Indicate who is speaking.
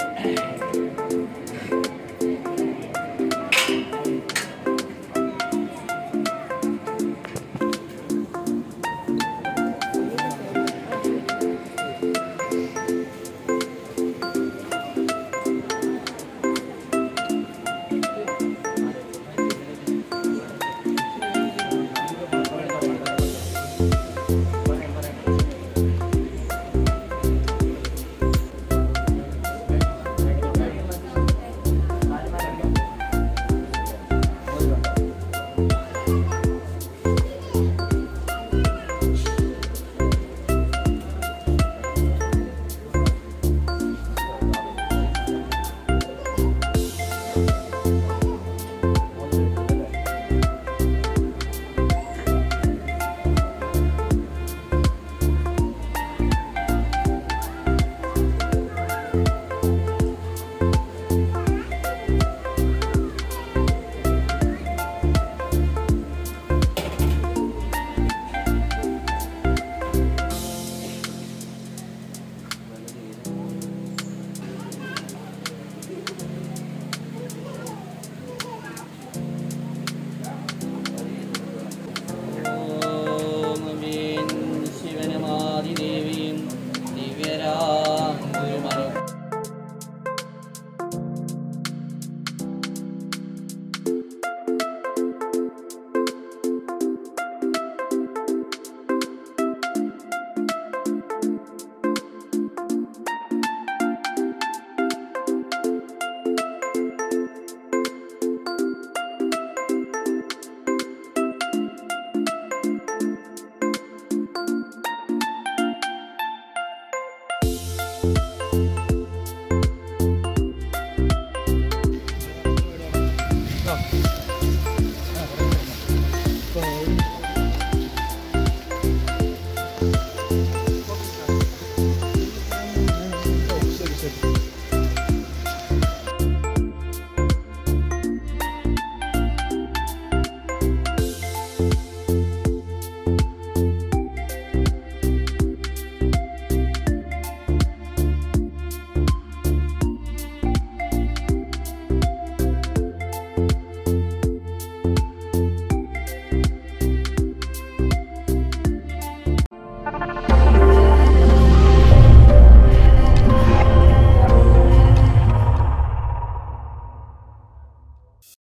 Speaker 1: Hey. you